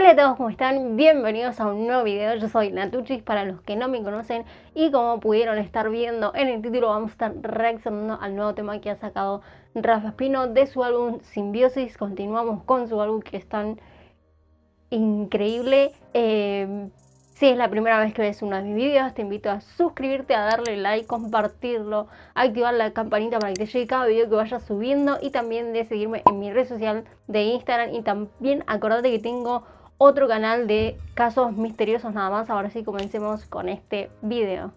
Hola a todos, ¿cómo están? Bienvenidos a un nuevo video, yo soy Natuchis para los que no me conocen. Y como pudieron estar viendo en el título vamos a estar reaccionando al nuevo tema que ha sacado Rafa Espino de su álbum Simbiosis, continuamos con su álbum que es tan increíble. Eh, si es la primera vez que ves uno de mis videos, te invito a suscribirte, a darle like, compartirlo, activar la campanita para que te llegue cada video que vaya subiendo. Y también de seguirme en mi red social de Instagram. Y también acordate que tengo otro canal de casos misteriosos nada más. Ahora sí comencemos con este video.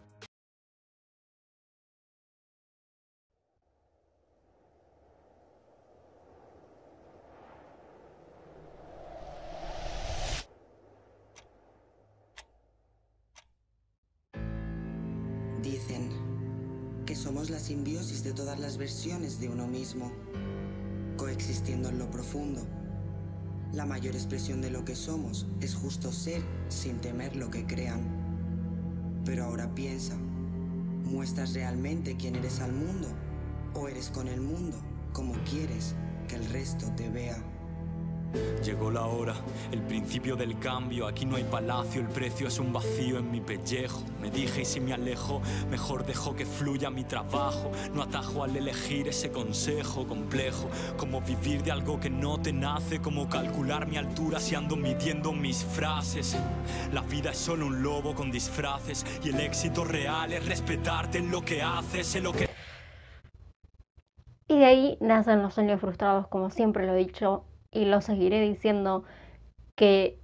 Dicen que somos la simbiosis de todas las versiones de uno mismo, coexistiendo en lo profundo. La mayor expresión de lo que somos es justo ser sin temer lo que crean. Pero ahora piensa, ¿muestras realmente quién eres al mundo? ¿O eres con el mundo como quieres que el resto te vea? Llegó la hora, el principio del cambio. Aquí no hay palacio, el precio es un vacío en mi pellejo. Me dije y si me alejo, mejor dejo que fluya mi trabajo. No atajo al elegir ese consejo complejo. Como vivir de algo que no te nace, como calcular mi altura si ando midiendo mis frases. La vida es solo un lobo con disfraces y el éxito real es respetarte en lo que haces, en lo que. Y de ahí nacen los sueños frustrados, como siempre lo he dicho y lo seguiré diciendo que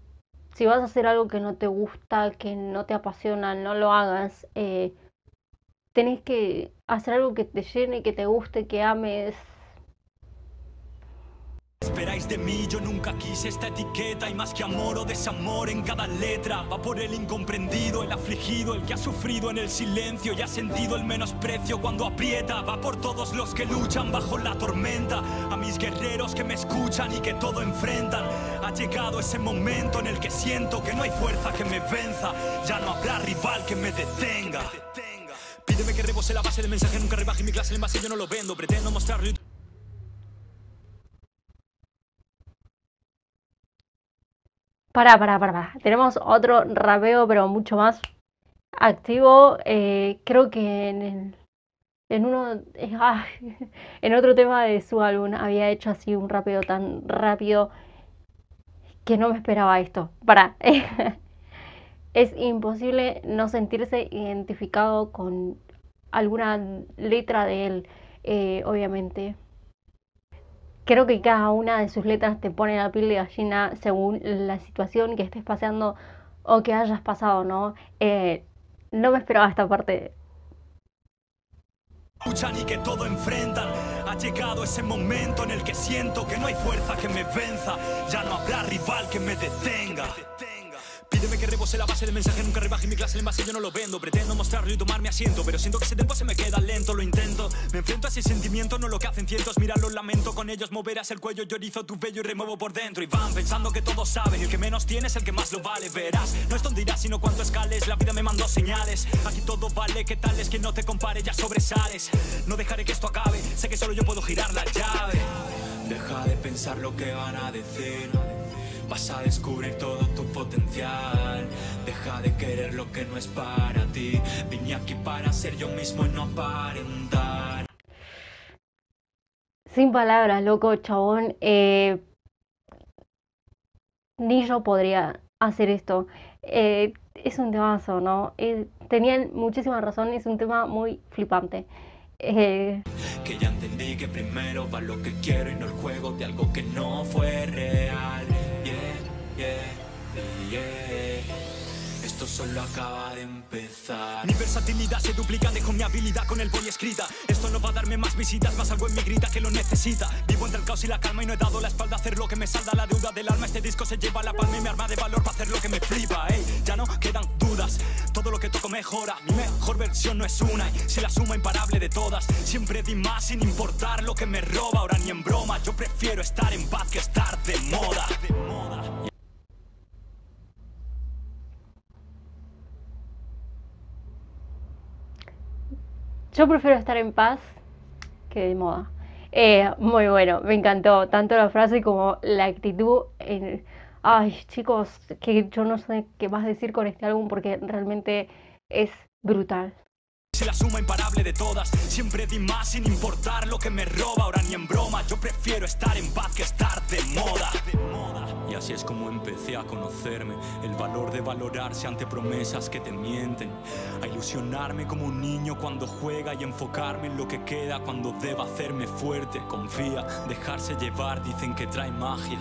si vas a hacer algo que no te gusta, que no te apasiona, no lo hagas. Eh, tenés que hacer algo que te llene, que te guste, que ames, Esperáis de mí, yo nunca quise esta etiqueta y más que amor o desamor en cada letra. Va por el incomprendido, el afligido, el que ha sufrido en el silencio y ha sentido el menosprecio cuando aprieta. Va por todos los que luchan bajo la tormenta, a mis guerreros que me escuchan y que todo enfrentan. Ha llegado ese momento en el que siento que no hay fuerza que me venza, ya no habrá rival que me detenga. Pídeme que rebose la base del mensaje, nunca rebaje mi clase, el envase yo no lo vendo, pretendo mostrarlo. Para, para, para, Tenemos otro rapeo, pero mucho más activo. Eh, creo que en, en uno, ah, en otro tema de su álbum había hecho así un rapeo tan rápido que no me esperaba esto. Para. es imposible no sentirse identificado con alguna letra de él, eh, obviamente. Creo que cada una de sus letras te pone la piel de gallina según la situación que estés pasando o que hayas pasado, ¿no? Eh, no me esperaba esta parte. Pídeme que rebose la base del mensaje, nunca rebaje mi clase, el envase yo no lo vendo. Pretendo mostrarlo y tomar mi asiento, pero siento que ese tiempo se me queda lento, lo intento. Me enfrento a ese sentimiento, no lo que hacen cientos. Mira, los lamento con ellos, moverás el cuello, llorizo tu vello y remuevo por dentro. Y van pensando que todos saben, el que menos tiene es el que más lo vale. Verás, no es donde irás, sino cuánto escales. La vida me mandó señales. Aquí todo vale, ¿qué tal es que no te compare? Ya sobresales. No dejaré que esto acabe, sé que solo yo puedo girar la llave. Deja de pensar lo que van a decir. Vas a descubrir todo tu potencial. Deja de querer lo que no es para ti. Vine aquí para ser yo mismo y no aparentar. Sin palabras, loco, chabón. Eh, ni yo podría hacer esto. Eh, es un temazo, ¿no? Eh, tenían muchísima razón, es un tema muy flipante. Eh, que ya entendí que primero va lo que quiero y no el juego de algo que no fue real. Esto solo acaba de empezar. Mi versatilidad se duplica, dejo mi habilidad con el boy escrita. Esto no va a darme más visitas, más algo en mi grita que lo necesita. Vivo entre el caos y la calma y no he dado la espalda a hacer lo que me salda la deuda del alma. Este disco se lleva la palma y me arma de valor para hacer lo que me flipa. Ey, ya no quedan dudas, todo lo que toco mejora. Mi mejor versión no es una y si la suma imparable de todas. Siempre di más sin importar lo que me roba. Ahora ni en broma, yo prefiero estar en paz que estar Yo prefiero estar en paz que de moda. Eh, muy bueno, me encantó tanto la frase como la actitud. Ay, chicos, que yo no sé qué más decir con este álbum porque realmente es brutal. Si la suma imparable de todas, siempre di más sin importar lo que me roba, ahora ni en broma, yo prefiero estar en paz que estar de moda. Y así es como empecé a conocerme, el valor de valorarse ante promesas que te mienten, a ilusionarme como un niño cuando juega y enfocarme en lo que queda cuando deba hacerme fuerte, confía, dejarse llevar, dicen que trae magia.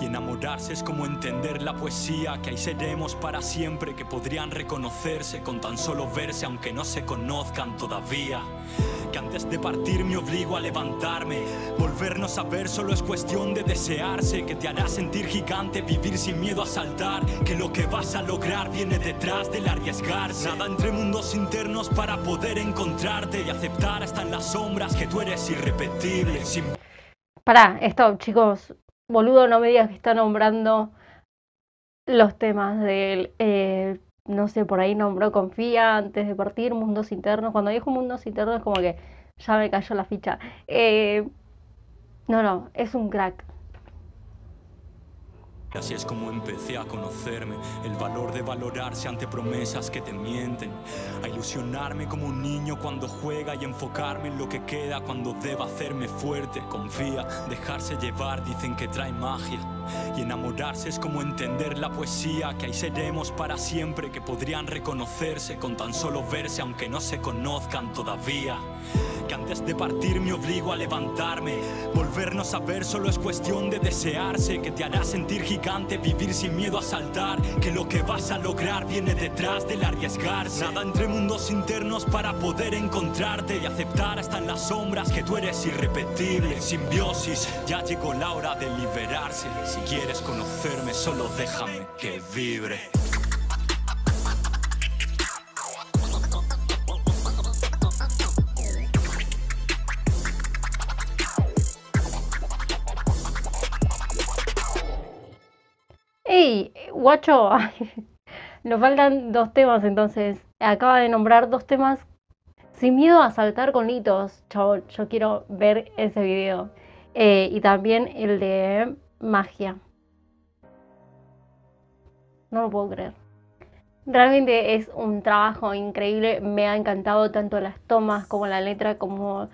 Y enamorarse es como entender la poesía, que ahí seremos para siempre, que podrían reconocerse con tan solo verse aunque no se conozcan todavía. Que antes de partir me obligo a levantarme, volvernos a ver solo es cuestión de desearse, que te hará sentir gigante, vivir sin miedo a saltar, que lo que vas a lograr viene detrás del arriesgarse. Nada entre mundos internos para poder encontrarte y aceptar hasta en las sombras que tú eres irrepetible. Sin Pará, esto, chicos, boludo, no me digas que está nombrando los temas del, eh, no sé, por ahí nombró Confía antes de partir, Mundos Internos. Cuando dijo Mundos Internos, como que ya me cayó la ficha. Eh, no, no, es un crack. Así es como empecé a conocerme, el valor de valorarse ante promesas que te mienten, a ilusionarme como un niño cuando juega y enfocarme en lo que queda cuando deba hacerme fuerte. Confía, dejarse llevar, dicen que trae magia. Y enamorarse es como entender la poesía, que ahí seremos para siempre, que podrían reconocerse con tan solo verse aunque no se conozcan todavía. Que antes de partir me obligo a levantarme, volvernos a ver solo es cuestión de desearse, que te hará sentir gigante, vivir sin miedo a saltar, que lo que vas a lograr viene detrás del arriesgarse. Nada entre mundos internos para poder encontrarte y aceptar hasta en las sombras que tú eres irrepetible. Simbiosis, ya llegó la hora de liberarse. Si quieres conocerme, solo déjame que vibre. ¡Ey, guacho! Nos faltan dos temas entonces. Acaba de nombrar dos temas sin miedo a saltar con hitos. Chao, yo quiero ver ese video. Eh, y también el de magia. No lo puedo creer. Realmente es un trabajo increíble. Me ha encantado tanto las tomas como la letra, como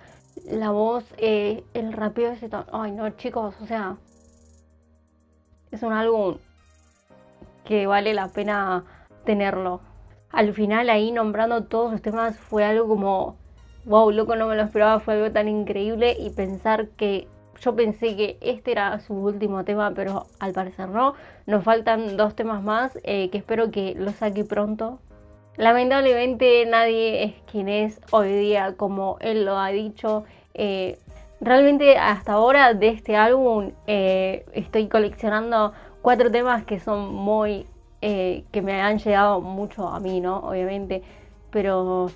la voz, eh, el rapeo ese Ay, no, chicos, o sea. Es un álbum que vale la pena tenerlo. Al final ahí nombrando todos los temas fue algo como, wow, loco, no me lo esperaba, fue algo tan increíble y pensar que yo pensé que este era su último tema, pero al parecer no. Nos faltan dos temas más eh, que espero que lo saque pronto. Lamentablemente nadie es quien es hoy día, como él lo ha dicho. Eh, realmente hasta ahora de este álbum eh, estoy coleccionando cuatro temas que son muy eh, que me han llegado mucho a mí, ¿no? Obviamente, pero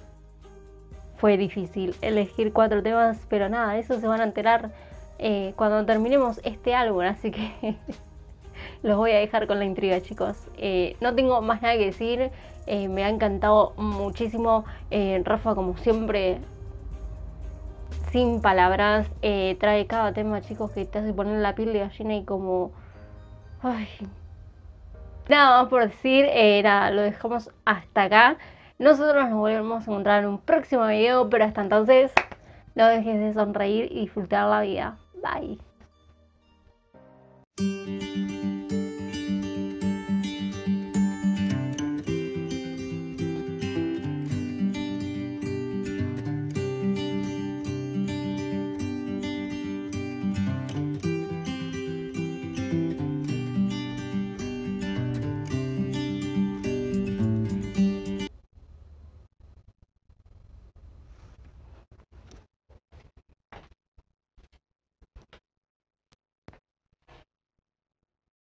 fue difícil elegir cuatro temas, pero nada, eso se van a enterar eh, cuando terminemos este álbum, así que los voy a dejar con la intriga, chicos. Eh, no tengo más nada que decir, me ha encantado muchísimo. Rafa, como siempre, sin palabras, trae cada tema, chicos, que te hace poner la piel de gallina y como... Ay, Nada más por decir, eh, nada, lo dejamos hasta acá. Nosotros nos volvemos a encontrar en un próximo video, pero hasta entonces, no dejes de sonreír y disfrutar la vida. Bye.